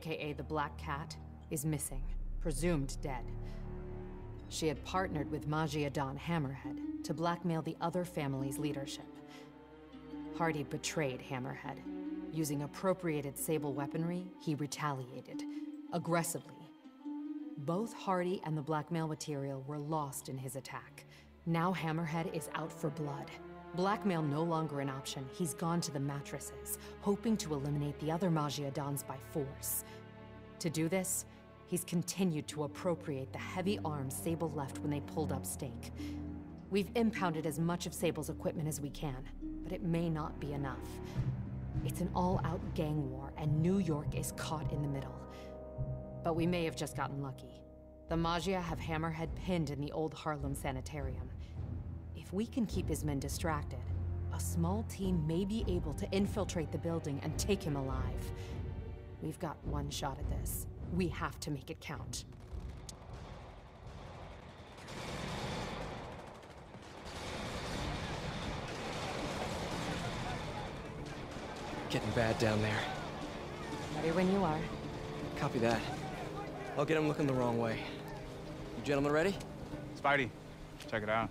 aka the Black Cat, is missing, presumed dead. She had partnered with Maggia Don Hammerhead to blackmail the other family's leadership. Hardy betrayed Hammerhead. Using appropriated Sable weaponry, he retaliated, aggressively. Both Hardy and the blackmail material were lost in his attack. Now Hammerhead is out for blood. Blackmail no longer an option. He's gone to the mattresses, hoping to eliminate the other Maggia Dons by force. To do this, he's continued to appropriate the heavy arms Sable left when they pulled up stake. We've impounded as much of Sable's equipment as we can, but it may not be enough. It's an all-out gang war, and New York is caught in the middle. But we may have just gotten lucky. The Maggia have Hammerhead pinned in the old Harlem sanitarium. If we can keep his men distracted, a small team may be able to infiltrate the building and take him alive. We've got one shot at this. We have to make it count. Getting bad down there. Ready when you are. Copy that. I'll get him looking the wrong way. You gentlemen ready? Spidey, check it out.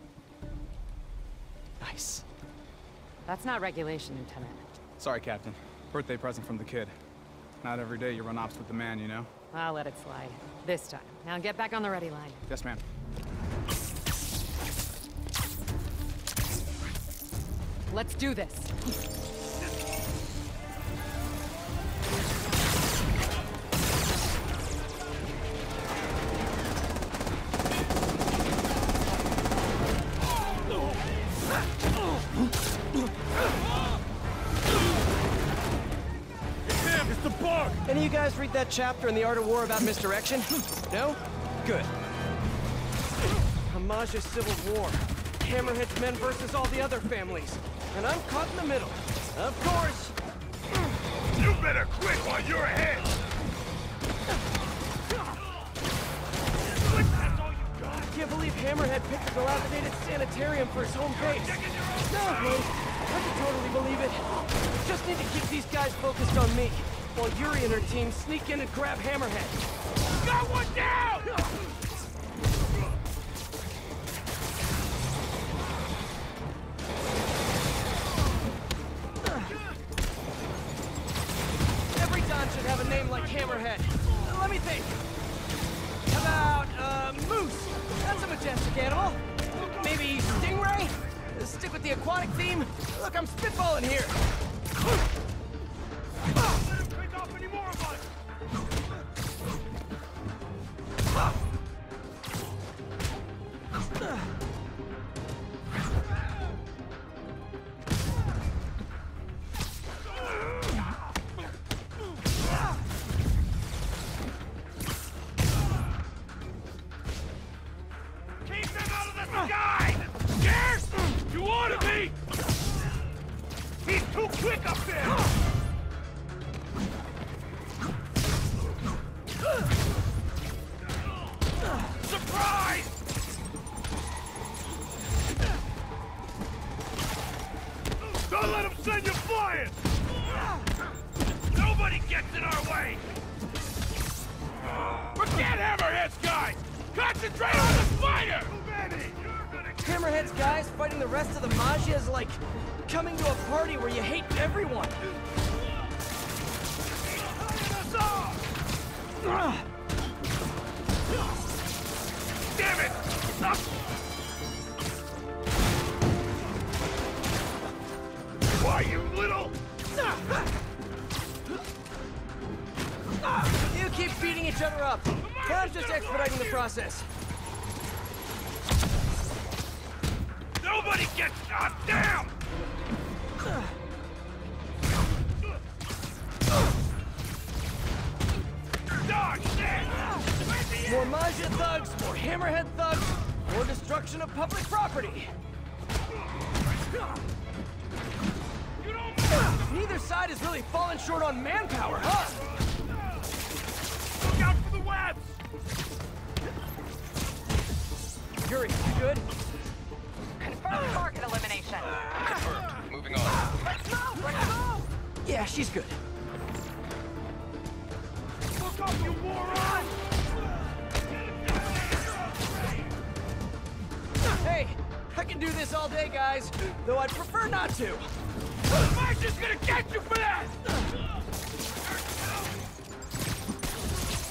Nice. That's not regulation, Lieutenant. Sorry, Captain. Birthday present from the kid. Not every day you run ops with the man, you know? I'll let it slide. This time. Now get back on the ready line. Yes, ma'am. Let's do this. It's the bug! Any of you guys read that chapter in The Art of War about misdirection? Hmm. No? Good. Hamaja Civil War. Hammerhead's men versus all the other families. And I'm caught in the middle. Of course. You better quit while you're ahead! That's all you got? I can't believe Hammerhead picked a dilapidated sanitarium for his home base. No, Blake. I can totally believe it. Just need to keep these guys focused on me, while Yuri and her team sneak in and grab Hammerhead. Got one down! Damn it! Why, you little... You keep beating each other up. I'm just expediting the process. Can do this all day, guys. Though I'd prefer not to. I'm just gonna get you for that!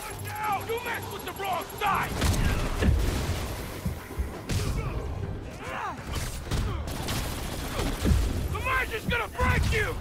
Watch out! You mess with the wrong side! The March is gonna break you!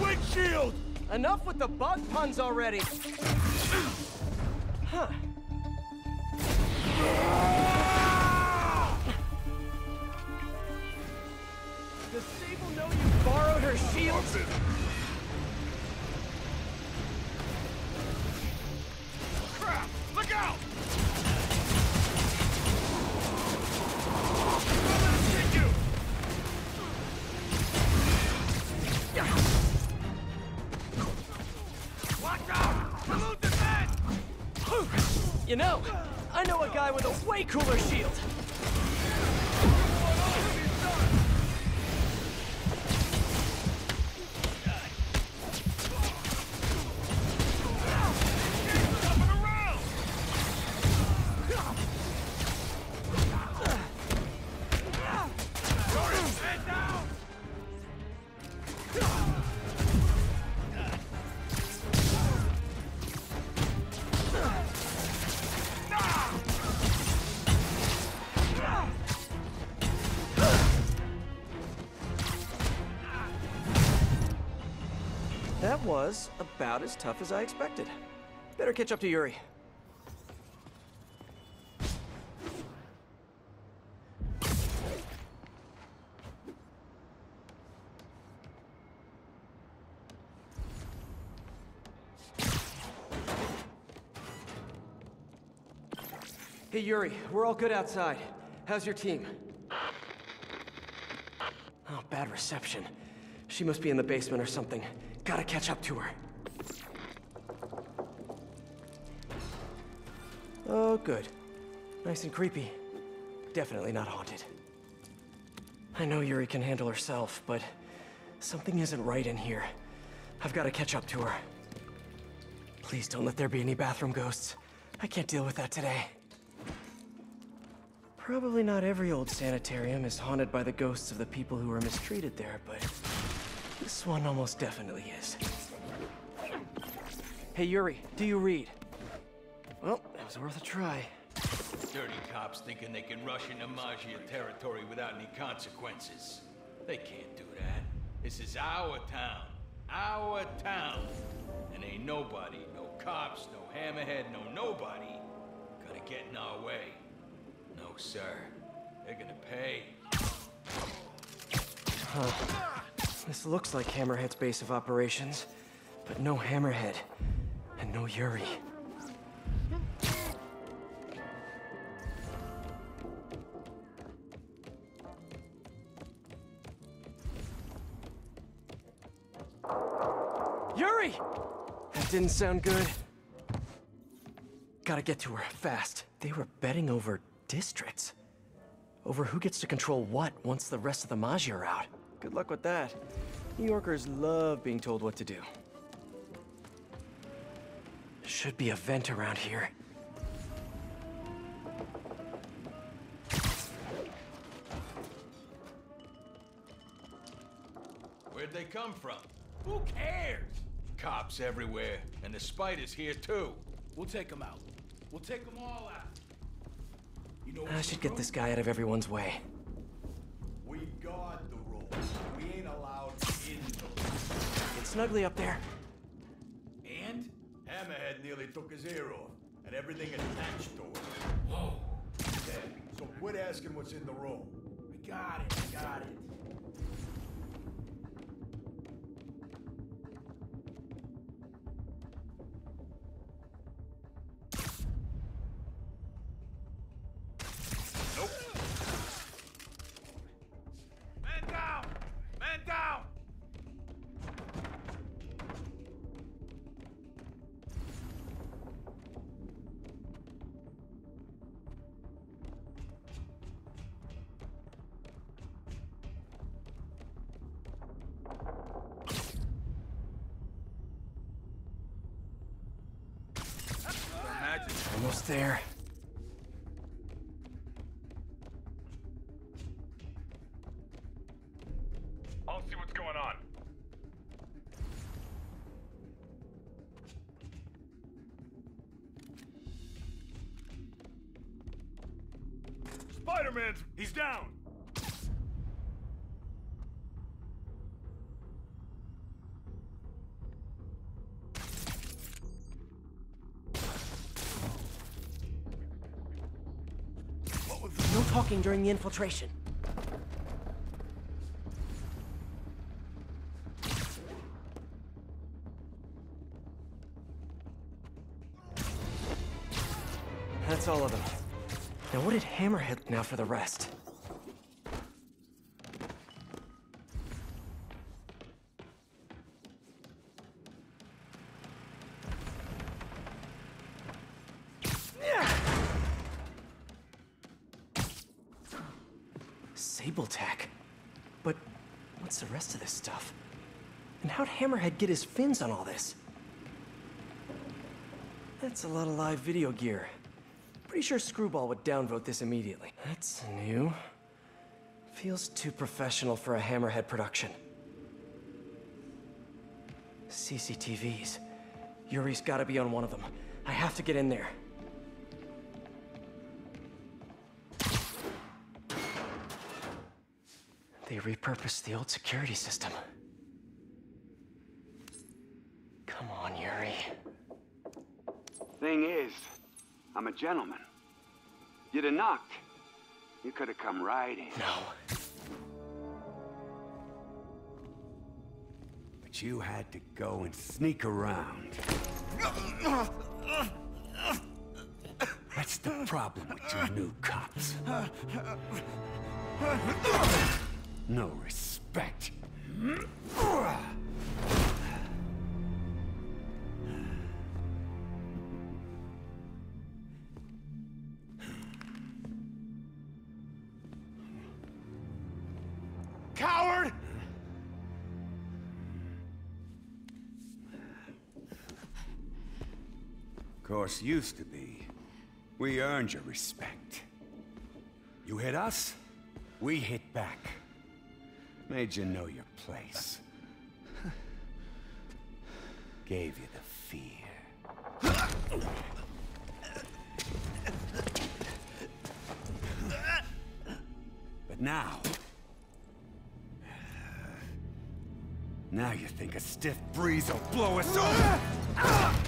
Windshield! Enough with the bug puns already. You know, I know a guy with a way cooler shield. As tough as I expected. Better catch up to Yuri. Hey Yuri, we're all good outside. How's your team? Oh, bad reception. She must be in the basement or something. Gotta catch up to her. Oh, good. Nice and creepy. Definitely not haunted. I know Yuri can handle herself, but something isn't right in here. I've got to catch up to her. Please don't let there be any bathroom ghosts. I can't deal with that today. Probably not every old sanitarium is haunted by the ghosts of the people who were mistreated there, but this one almost definitely is. Hey, Yuri, do you read? Well, was worth a try. Dirty cops thinking they can rush into Maggia territory without any consequences. They can't do that. This is our town. Our town. And ain't nobody, no cops, no hammerhead, no nobody, gonna get in our way. No, sir. They're gonna pay. This looks like Hammerhead's base of operations, but no Hammerhead, and no. Yuri! Didn't sound good. Gotta get to her, fast. They were betting over districts. Over who gets to control what once the rest of the Maggia are out. Good luck with that. New Yorkers love being told what to do. Should be a vent around here. Where'd they come from? Who cares? cops everywhere, and the spider's here too. We'll take them out. We'll take them all out. You know I should get this guy out of everyone's way. We guard the rules. We ain't allowed in the Get snugly up there. And Hammerhead nearly took his ear off, and everything attached to it. Whoa. There. So quit asking what's in the room. I got it, I got it. There. I'll see what's going on. Spider-Man's... he's down! Talking during the infiltration. That's all of them. Now what did Hammerhead now for the rest? Hammerhead get his fins on all this? That's a lot of live video gear. Pretty sure Screwball would downvote this immediately. That's new. Feels too professional for a Hammerhead production. CCTVs. Yuri's gotta be on one of them. I have to get in there. They repurposed the old security system. Come on, Yuri. Thing is, I'm a gentleman. You'd have knocked. You could have come right in. No. But you had to go and sneak around. That's the problem with you new cops. No respect. Course, used to be. We earned your respect. You hit us, we hit back. Made you know your place. Gave you the fear. But now... Now you think a stiff breeze will blow us over?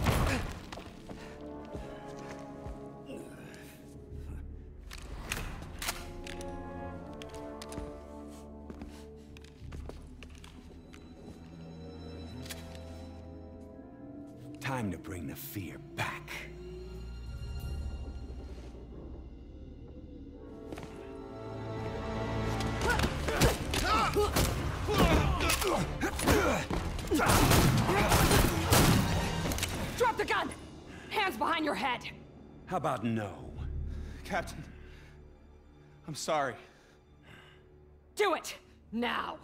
Drop the gun! Hands behind your head! How about no? Captain, I'm sorry. Do it! Now!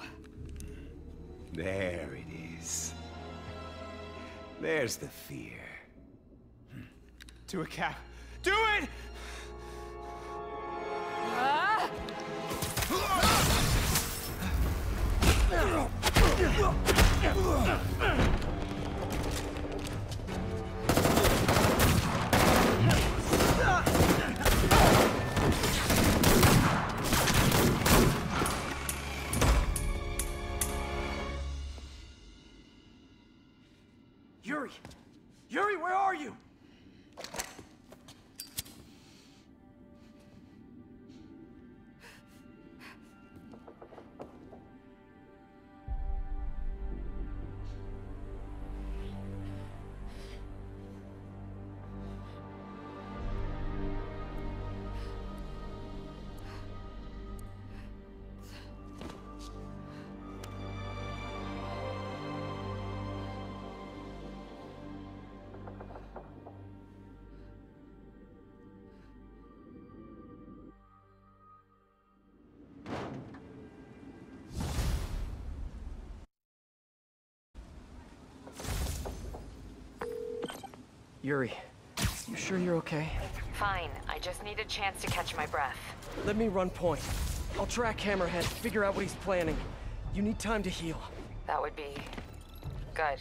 There it is. There's the fear. Do it, Cap. Do it! Ugh! Yuri, you sure you're okay? Fine, I just need a chance to catch my breath. Let me run point. I'll track Hammerhead, figure out what he's planning. You need time to heal. That would be... good.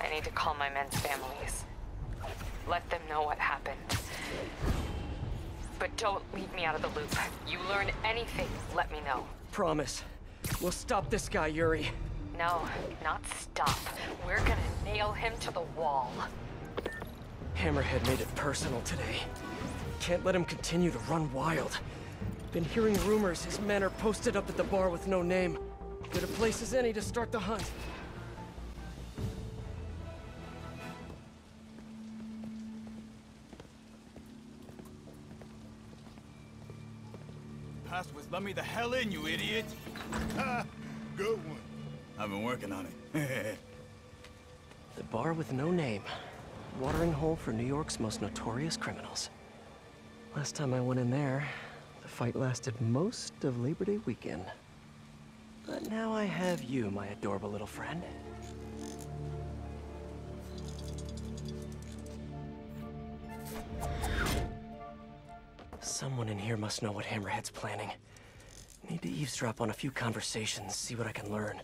I need to call my men's families. Let them know what happened. But don't leave me out of the loop. You learn anything, let me know. Promise. We'll stop this guy, Yuri. No, not stop. We're gonna nail him to the wall. Hammerhead made it personal today. Can't let him continue to run wild. Been hearing rumors his men are posted up at the bar with no name. Good a place as any to start the hunt. Password's let me the hell in, you idiot! Ha! Good one. I've been working on it. The bar with no name. Watering hole for New York's most notorious criminals. Last time I went in there, the fight lasted most of Labor Day weekend. But now I have you, my adorable little friend. Someone in here must know what Hammerhead's planning. Need to eavesdrop on a few conversations, see what I can learn.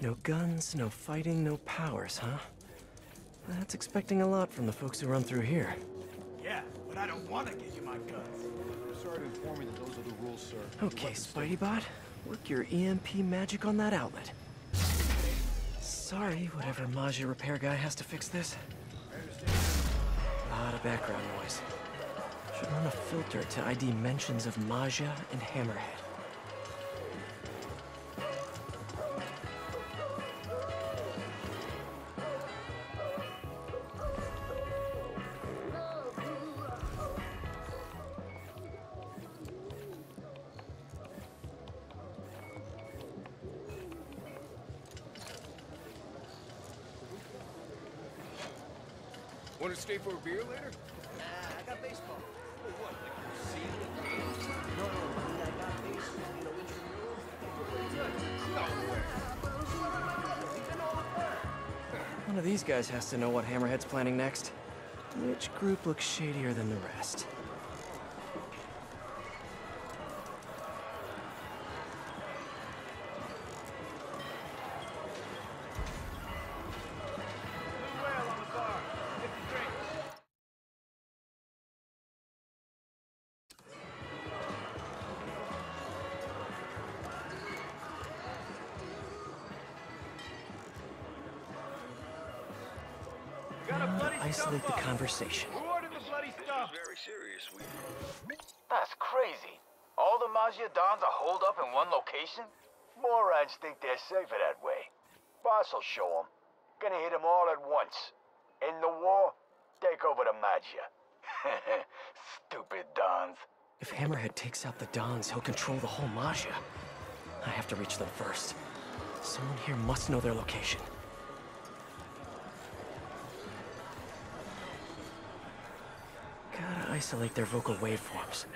No guns, no fighting, no powers, huh? That's expecting a lot from the folks who run through here. yeah, but I don't want to give you my guns. Sorry to inform you that those are the rules, sir. Okay, Spidey-Bot. Work your EMP magic on that outlet. Sorry, whatever Maggia repair guy has to fix this. A lot of background noise. Should run a filter to ID mentions of Maggia and Hammerhead. Has to know what Hammerhead's planning next. Which group looks shadier than the rest? Conversation. Who ordered the bloody stuff? very serious. We... That's crazy. All the Maggia Dons are holed up in one location? Morons think they're safer that way. Boss will show them. Gonna hit them all at once. In the war, take over the Maggia. Stupid Dons. If Hammerhead takes out the Dons, he'll control the whole Maggia. I have to reach them first. Someone here must know their location. Isolate their vocal waveforms.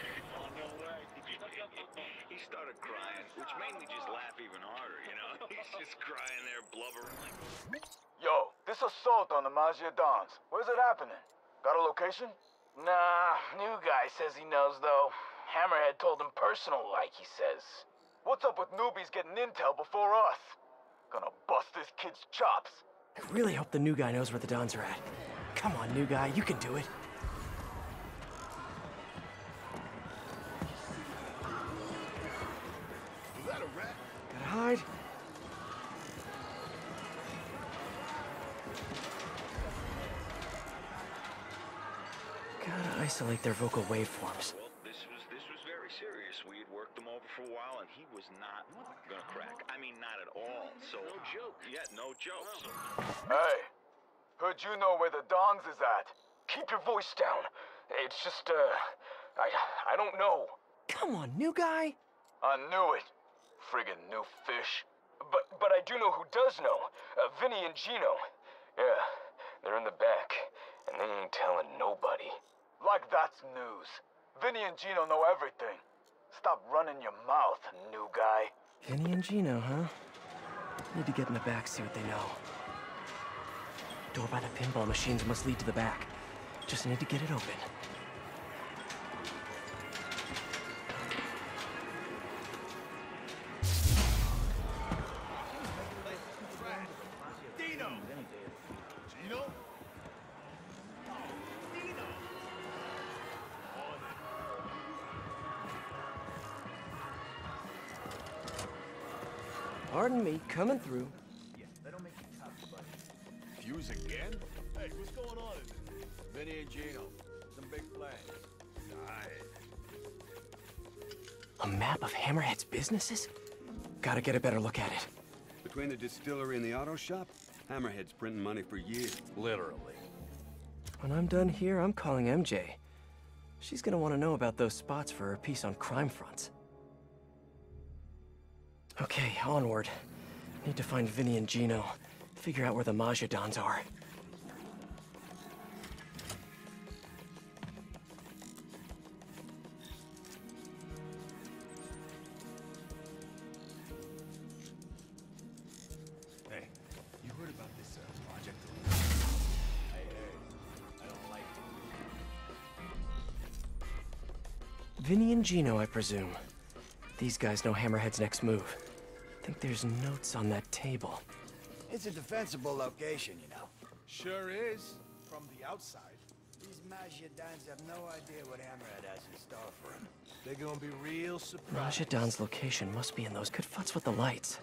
He started crying, which made me just laugh even harder, you know? He's just crying there, blubbering like... Yo, this assault on the Maggia Dons. Where's it happening? Got a location? Nah, new guy says he knows, though. Hammerhead told him personal, like he says. What's up with newbies getting intel before us? Gonna bust this kid's chops. I really hope the new guy knows where the Dons are at. Come on, new guy, you can do it. Hide. Gotta isolate their vocal waveforms. Well, this was this was very serious. We had worked him over for a while, and he was not gonna crack. I mean, not at all. So no joke. Yeah, no jokes. Hey, heard you know where the Dons is at. Keep your voice down. It's just, uh, I, I don't know. Come on, new guy. I knew it. Friggin' new fish. But, but I do know who does know. Uh, Vinny and Gino. Yeah, they're in the back, and they ain't telling nobody. Like that's news. Vinny and Gino know everything. Stop running your mouth, new guy. Vinny and Gino, huh? Need to get in the back, see what they know. Door by the pinball machines must lead to the back. Just need to get it open. Pardon me, coming through. Fuse again? Hey, what's going on in there? Vinny and Gino. Some big plans. A map of Hammerhead's businesses? Gotta get a better look at it. Between the distillery and the auto shop, Hammerhead's printing money for years. Literally. When I'm done here, I'm calling MJ. She's gonna want to know about those spots for her piece on crime fronts. Okay, onward. Need to find Vinny and Gino. Figure out where the Maggia Dons are. Hey, you heard about this uh, project? I heard. I don't like it. Vinny and Gino, I presume. These guys know Hammerhead's next move. Think there's notes on that table. It's a defensible location, you know. Sure is. From the outside. These Maggia Dons have no idea what Hammerhead has in store for them. They're gonna be real surprised. Maggia Don's location must be in those good futs with the lights.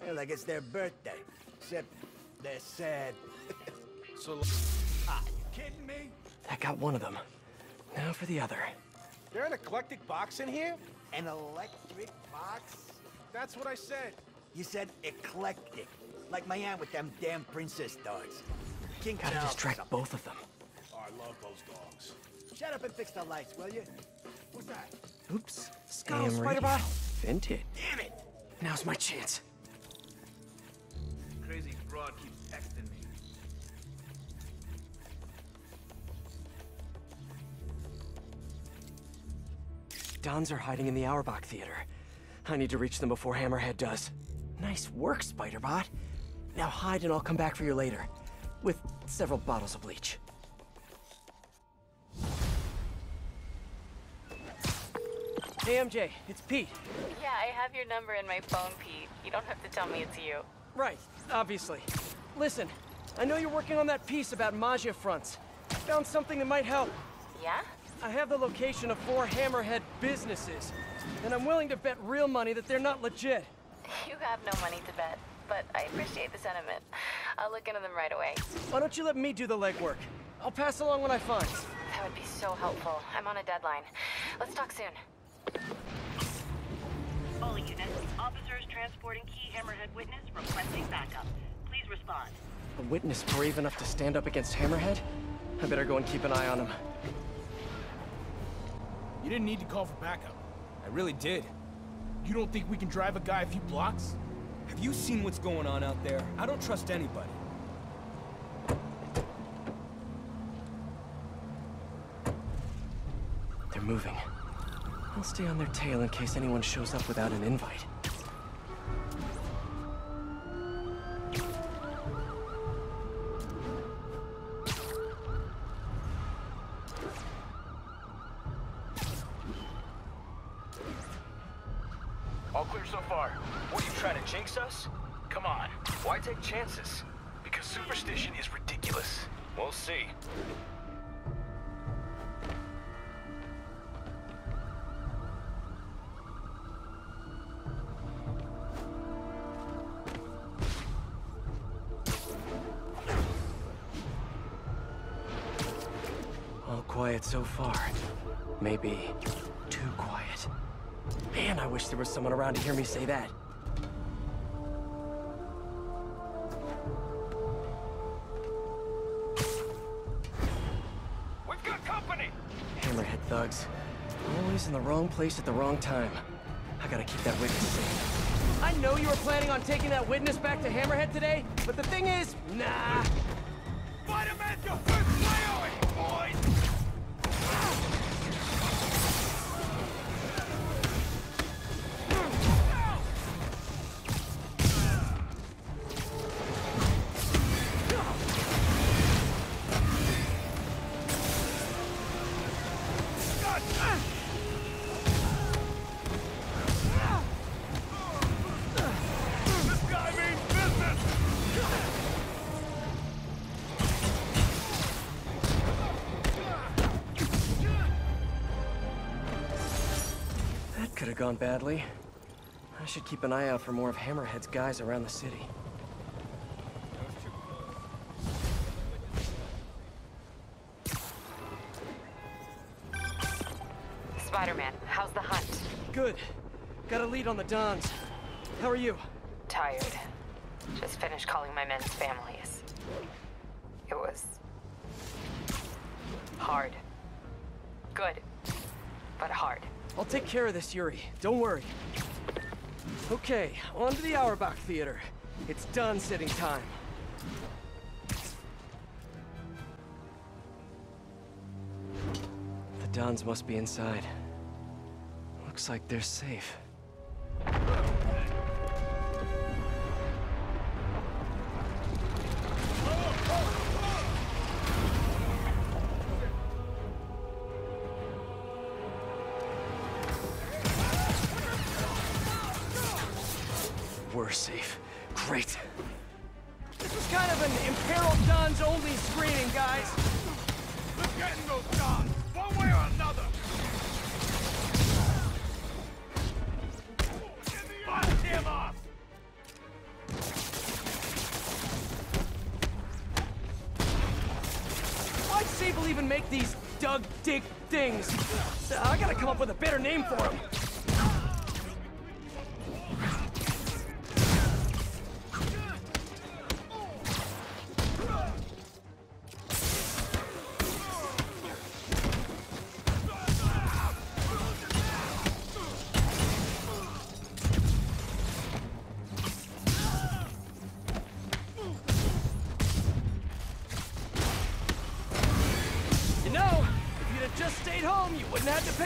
Hey, like it's their birthday. Except they're sad. So, ah, you kidding me? That got one of them. Now for the other. There an eclectic box in here? An electric box? That's what I said. You said eclectic. Like my aunt with them damn princess dogs. King Gotta Charles or distract both of them. Oh, I love those dogs. Shut up and fix the lights, will you? What's that? Oops. Go, AM Spider radio. Bot. Vintage. Damn it! Now's my chance. Crazy broad keeps texting me. Dons are hiding in the Auerbach Theater. I need to reach them before Hammerhead does. Nice work, Spiderbot. Now hide and I'll come back for you later. With several bottles of bleach. Hey, MJ, it's Pete. Yeah, I have your number in my phone, Pete. You don't have to tell me it's you. Right, obviously. Listen, I know you're working on that piece about Maggia fronts. Found something that might help. Yeah? I have the location of four Hammerhead businesses, and I'm willing to bet real money that they're not legit. You have no money to bet, but I appreciate the sentiment. I'll look into them right away. Why don't you let me do the legwork? I'll pass along what I find. That would be so helpful. I'm on a deadline. Let's talk soon. All units, officers transporting key Hammerhead witness requesting backup. Please respond. A witness brave enough to stand up against Hammerhead? I better go and keep an eye on him. You didn't need to call for backup. I really did. You don't think we can drive a guy a few blocks? Have you seen what's going on out there? I don't trust anybody. They're moving. I'll stay on their tail in case anyone shows up without an invite. All clear so far. What, are you trying to jinx us? Come on, why take chances? Because superstition is ridiculous. We'll see. All quiet so far. Maybe too quiet. Man, I wish there was someone around to hear me say that. We've got company! Hammerhead thugs. Always in the wrong place at the wrong time. I gotta keep that witness safe. I know you were planning on taking that witness back to Hammerhead today, but the thing is, nah. Gone badly. I should keep an eye out for more of Hammerhead's guys around the city. Spider-Man, how's the hunt? Good. Got a lead on the Dons. How are you? Tired. Just finished calling my men's families. It was... hard. Take care of this, Yuri. Don't worry. Okay, on to the Auerbach Theater. It's done sitting time. The Dons must be inside. Looks like they're safe.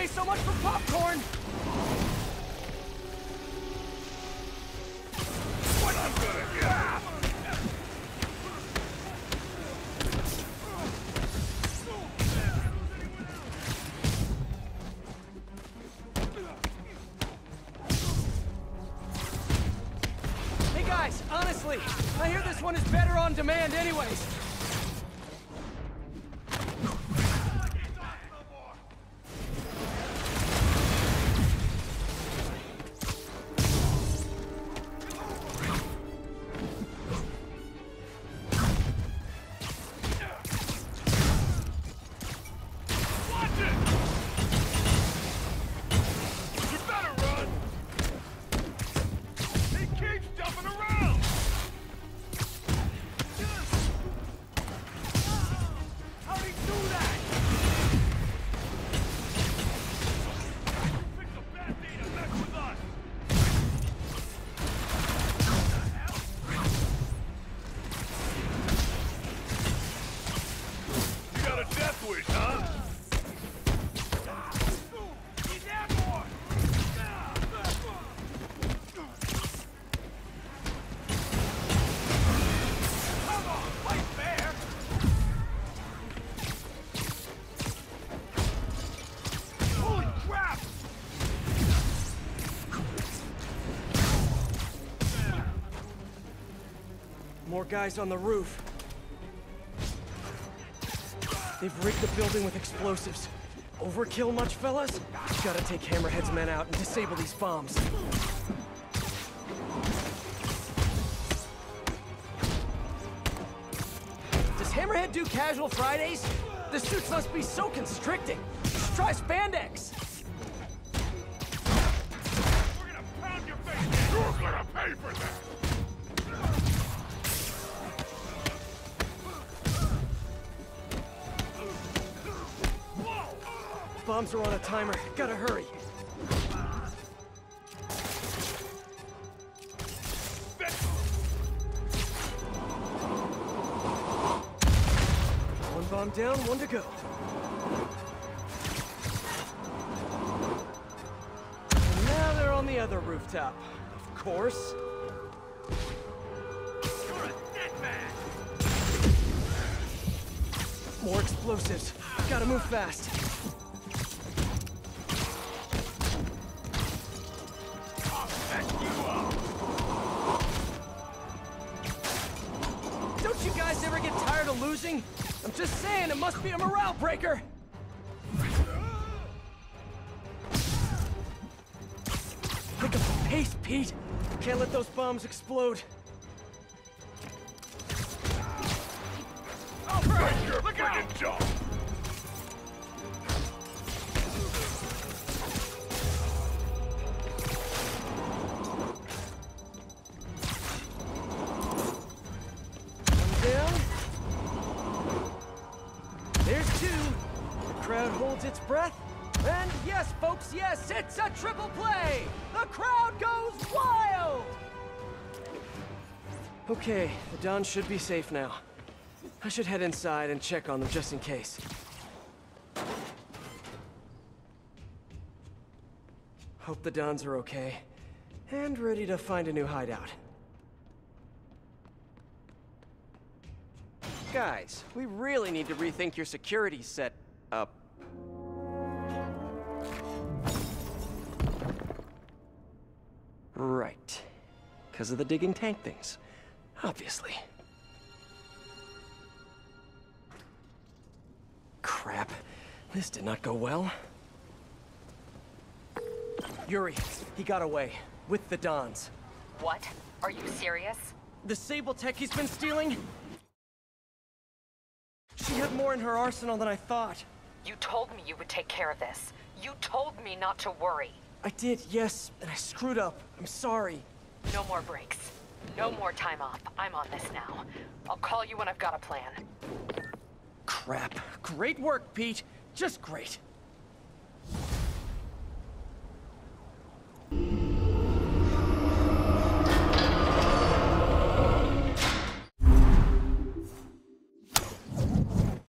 Pay so much for popcorn. Guys on the roof. They've rigged the building with explosives. Overkill much, fellas? Gotta take Hammerhead's men out and disable these bombs. Does Hammerhead do casual Fridays? The suits must be so constricting. Try spandex. You're gonna pay for that! Bombs are on a timer. Gotta hurry. One bomb down, one to go. And now they're on the other rooftop. Of course. For a hitman. More explosives. Gotta move fast. Losing? I'm just saying, it must be a morale breaker. Pick up the pace, Pete. Can't let those bombs explode. Your friggin' jump! Should be safe now. I should head inside and check on them just in case. Hope the Dons are okay. And ready to find a new hideout. Guys, we really need to rethink your security set up. Right. Because of the digging tank things. Obviously. Crap. This did not go well. Yuri, he got away. With the Dons. What? Are you serious? The Sable tech he's been stealing? She had more in her arsenal than I thought. You told me you would take care of this. You told me not to worry. I did, yes, and I screwed up. I'm sorry. No more breaks. No more time off. I'm on this now. I'll call you when I've got a plan. Crap. Great work, Pete. Just great.